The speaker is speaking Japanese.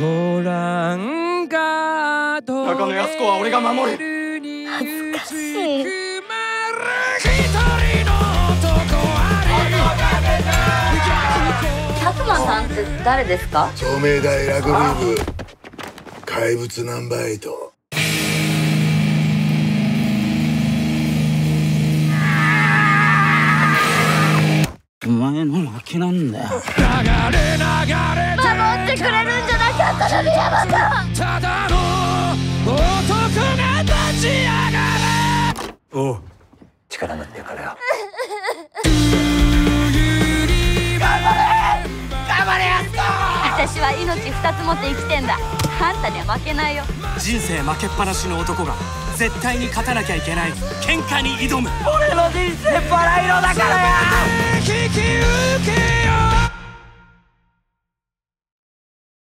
ご覧が中野靖子は俺が守る恥ずかしい佐久間さんって誰ですか？聡明大ラグビー部怪物ナンバーエイト。お前の負けなんだよのただの男が立ち上がれ。おう。力になってやからよ。私は命二つ持って生きてんだ。あんたには負けないよ。人生負けっぱなしの男が絶対に勝たなきゃいけない。喧嘩に挑む。俺の人生バラ色だからよ。う